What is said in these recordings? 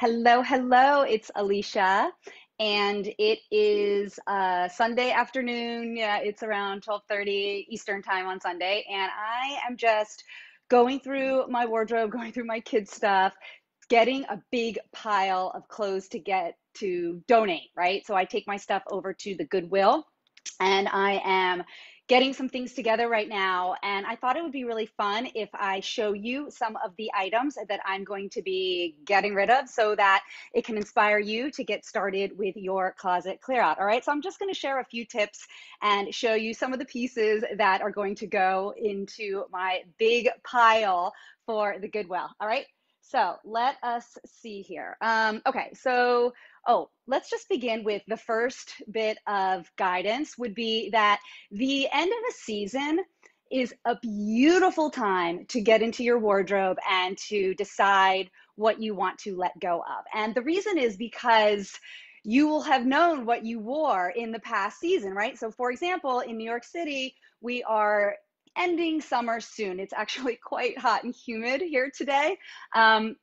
Hello, hello. It's Elysha, and it is uh, Sunday afternoon. Yeah, it's around twelve thirty Eastern time on Sunday, and I am just going through my wardrobe, going through my kids' stuff, getting a big pile of clothes to get to donate. Right, so I take my stuff over to the Goodwill, and I am getting some things together right now. And I thought it would be really fun if I show you some of the items that I'm going to be getting rid of so that it can inspire you to get started with your closet clear out. All right. So I'm just going to share a few tips and show you some of the pieces that are going to go into my big pile for the Goodwill. All right. So let us see here. Um, okay, so oh, let's just begin with the first bit of guidance would be that the end of a season is a beautiful time to get into your wardrobe and to decide what you want to let go of. And the reason is because you will have known what you wore in the past season, right? So, for example, in New York City, we are ending summer soon. It's actually quite hot and humid here today. Um,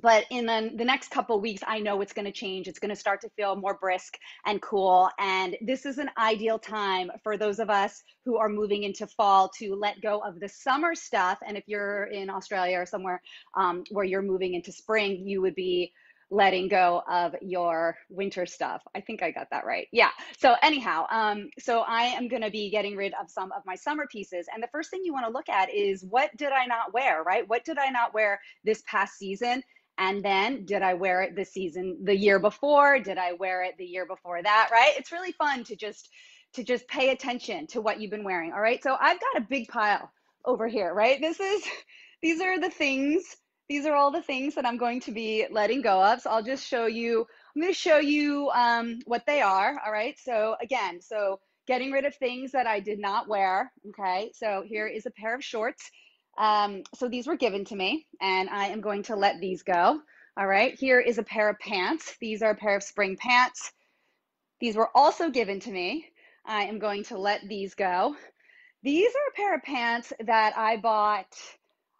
but in the, the next couple weeks i know it's going to change it's going to start to feel more brisk and cool and this is an ideal time for those of us who are moving into fall to let go of the summer stuff and if you're in australia or somewhere um, where you're moving into spring you would be letting go of your winter stuff. I think I got that right. Yeah. So anyhow, um, so I am going to be getting rid of some of my summer pieces. And the first thing you want to look at is what did I not wear, right? What did I not wear this past season? And then did I wear it the season, the year before? Did I wear it the year before that, right? It's really fun to just, to just pay attention to what you've been wearing. All right. So I've got a big pile over here, right? This is, these are the things these are all the things that I'm going to be letting go of. So I'll just show you, I'm going to show you um, what they are. All right. So again, so getting rid of things that I did not wear. Okay. So here is a pair of shorts. Um, so these were given to me and I am going to let these go. All right. Here is a pair of pants. These are a pair of spring pants. These were also given to me. I am going to let these go. These are a pair of pants that I bought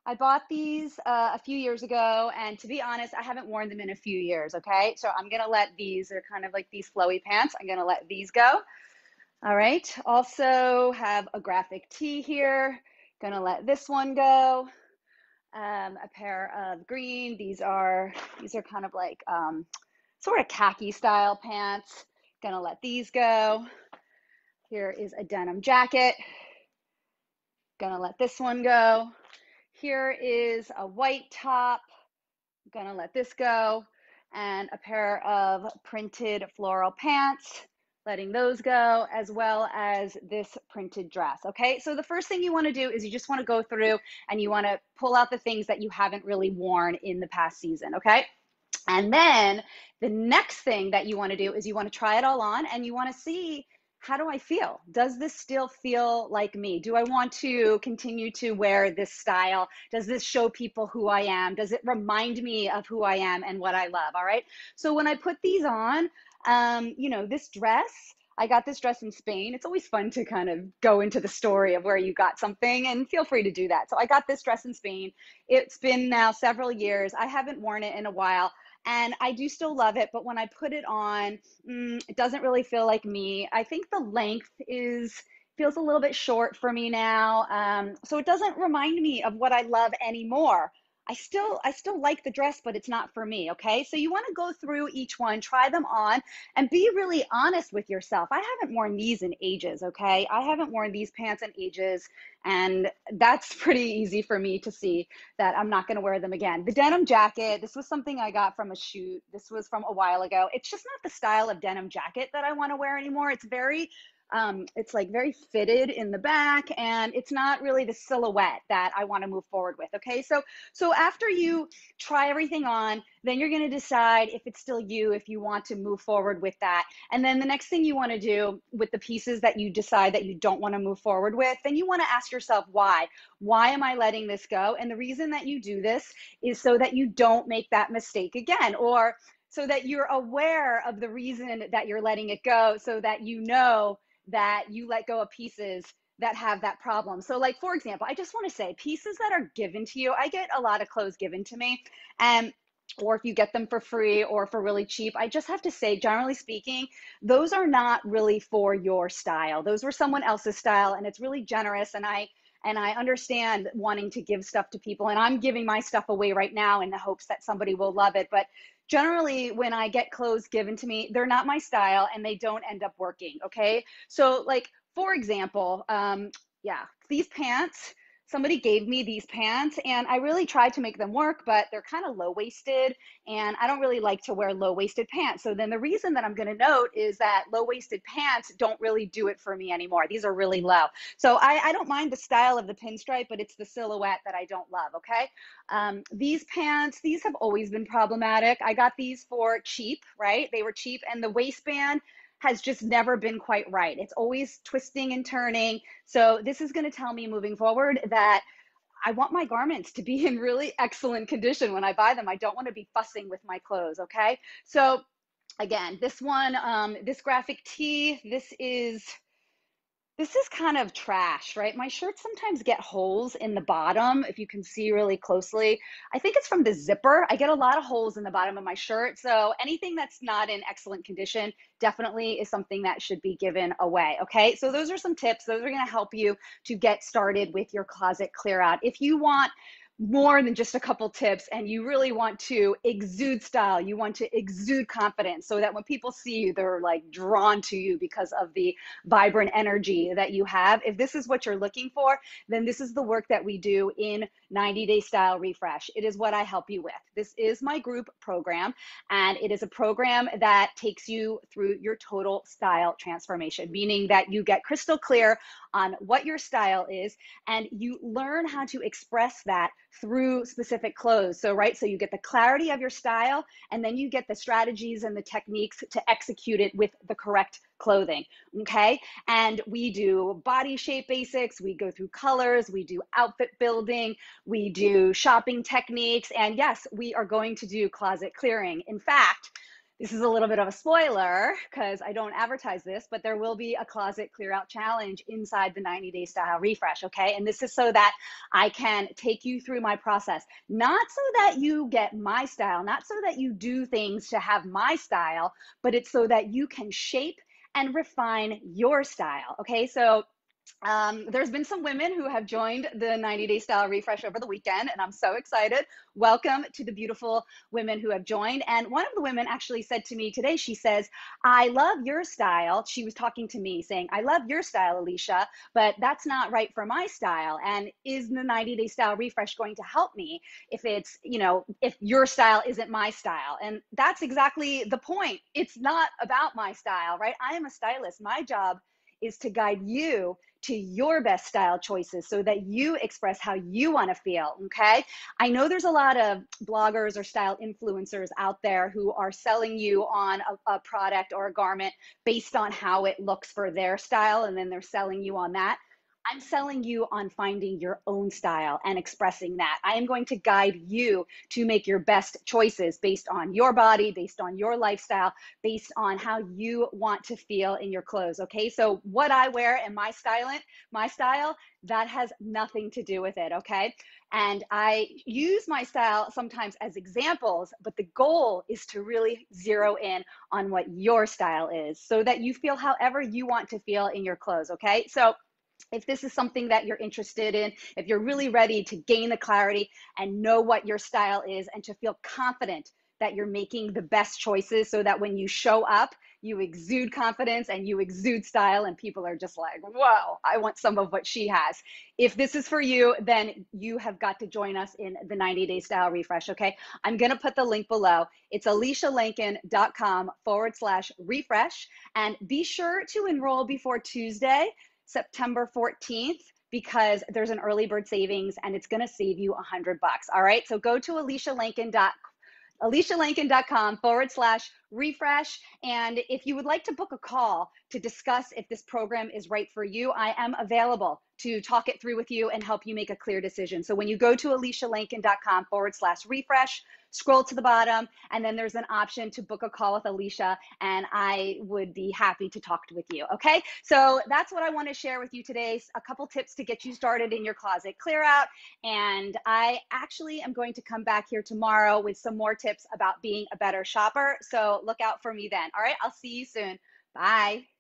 I bought these uh, a few years ago, and to be honest, I haven't worn them in a few years. Okay, so I'm gonna let these, they're kind of like these flowy pants, I'm gonna let these go. All right, also have a graphic tee here, gonna let this one go. Um, a pair of green, these are, these are kind of like um, sort of khaki style pants, gonna let these go. Here is a denim jacket, gonna let this one go. Here is a white top. I'm gonna let this go. And a pair of printed floral pants, letting those go, as well as this printed dress. Okay, so the first thing you wanna do is you just wanna go through and you wanna pull out the things that you haven't really worn in the past season, okay? And then the next thing that you wanna do is you wanna try it all on and you wanna see how do I feel? Does this still feel like me? Do I want to continue to wear this style? Does this show people who I am? Does it remind me of who I am and what I love? All right. So when I put these on, um, you know, this dress, I got this dress in Spain. It's always fun to kind of go into the story of where you got something and feel free to do that. So I got this dress in Spain. It's been now several years. I haven't worn it in a while and I do still love it, but when I put it on, mm, it doesn't really feel like me. I think the length is feels a little bit short for me now, um, so it doesn't remind me of what I love anymore. I still I still like the dress, but it's not for me. Okay, so you want to go through each one, try them on, and be really honest with yourself. I haven't worn these in ages. Okay, I haven't worn these pants in ages, and that's pretty easy for me to see that I'm not going to wear them again. The denim jacket. This was something I got from a shoot. This was from a while ago. It's just not the style of denim jacket that I want to wear anymore. It's very um, it's like very fitted in the back and it's not really the silhouette that I want to move forward with. Okay. So, so after you try everything on, then you're going to decide if it's still you, if you want to move forward with that. And then the next thing you want to do with the pieces that you decide that you don't want to move forward with, then you want to ask yourself why. Why am I letting this go? And the reason that you do this is so that you don't make that mistake again or so that you're aware of the reason that you're letting it go so that you know that you let go of pieces that have that problem. So, like, for example, I just want to say pieces that are given to you, I get a lot of clothes given to me. And or if you get them for free or for really cheap, I just have to say, generally speaking, those are not really for your style. Those were someone else's style, and it's really generous. And I and I understand wanting to give stuff to people, and I'm giving my stuff away right now in the hopes that somebody will love it. But generally, when I get clothes given to me, they're not my style, and they don't end up working. Okay, so like for example, um, yeah, these pants somebody gave me these pants and I really tried to make them work, but they're kind of low waisted and I don't really like to wear low waisted pants. So then the reason that I'm going to note is that low waisted pants don't really do it for me anymore. These are really low. So I, I don't mind the style of the pinstripe, but it's the silhouette that I don't love. Okay. Um, these pants, these have always been problematic. I got these for cheap, right? They were cheap and the waistband, has just never been quite right. It's always twisting and turning. So this is going to tell me moving forward that I want my garments to be in really excellent condition when I buy them. I don't want to be fussing with my clothes. Okay. So again, this one, um, this graphic tee, this is this is kind of trash, right? My shirts sometimes get holes in the bottom, if you can see really closely. I think it's from the zipper. I get a lot of holes in the bottom of my shirt. So anything that's not in excellent condition definitely is something that should be given away. Okay. So those are some tips. Those are going to help you to get started with your closet clear out. If you want, more than just a couple tips and you really want to exude style. You want to exude confidence so that when people see you they're like drawn to you because of the vibrant energy that you have. If this is what you're looking for then this is the work that we do in 90 day style refresh. It is what i help you with. This is my group program and it is a program that takes you through your total style transformation meaning that you get crystal clear on what your style is and you learn how to express that through specific clothes. So, right, so you get the clarity of your style and then you get the strategies and the techniques to execute it with the correct clothing. Okay. And we do body shape basics, we go through colors, we do outfit building, we do shopping techniques. And yes, we are going to do closet clearing. In fact, this is a little bit of a spoiler because I don't advertise this, but there will be a closet clear out challenge inside the 90 day style refresh. Okay. And this is so that I can take you through my process, not so that you get my style, not so that you do things to have my style, but it's so that you can shape and refine your style. Okay. So um, there's been some women who have joined the 90 day style refresh over the weekend, and I'm so excited. Welcome to the beautiful women who have joined. And one of the women actually said to me today, she says, I love your style. She was talking to me saying, I love your style, Elysha, but that's not right for my style. And is the 90 day style refresh going to help me if it's, you know, if your style isn't my style? And that's exactly the point. It's not about my style, right? I am a stylist. My job is to guide you to your best style choices so that you express how you want to feel. Okay. I know there's a lot of bloggers or style influencers out there who are selling you on a, a product or a garment based on how it looks for their style, and then they're selling you on that. I'm selling you on finding your own style and expressing that. I am going to guide you to make your best choices based on your body, based on your lifestyle, based on how you want to feel in your clothes. Okay. So, what I wear and my styling, my style, that has nothing to do with it. Okay. And I use my style sometimes as examples, but the goal is to really zero in on what your style is so that you feel however you want to feel in your clothes. Okay. So, if this is something that you're interested in, if you're really ready to gain the clarity and know what your style is and to feel confident that you're making the best choices so that when you show up, you exude confidence and you exude style, and people are just like, whoa, I want some of what she has. If this is for you, then you have got to join us in the 90 day style refresh. Okay. I'm to put the link below. It's elyshalenkin.com forward slash refresh. And be sure to enroll before Tuesday September 14th because there's an early bird savings and it's going to save you a hundred bucks. All right. So go to elyshalenkin.com forward slash refresh. And if you would like to book a call to discuss if this program is right for you, I am available to talk it through with you and help you make a clear decision. So when you go to elyshalenkin.com forward slash refresh, scroll to the bottom, and then there's an option to book a call with Elysha, and I would be happy to talk with you. Okay, so that's what I want to share with you today. A couple tips to get you started in your closet clear out, and I actually am going to come back here tomorrow with some more tips about being a better shopper. So look out for me then. All right, I'll see you soon. Bye.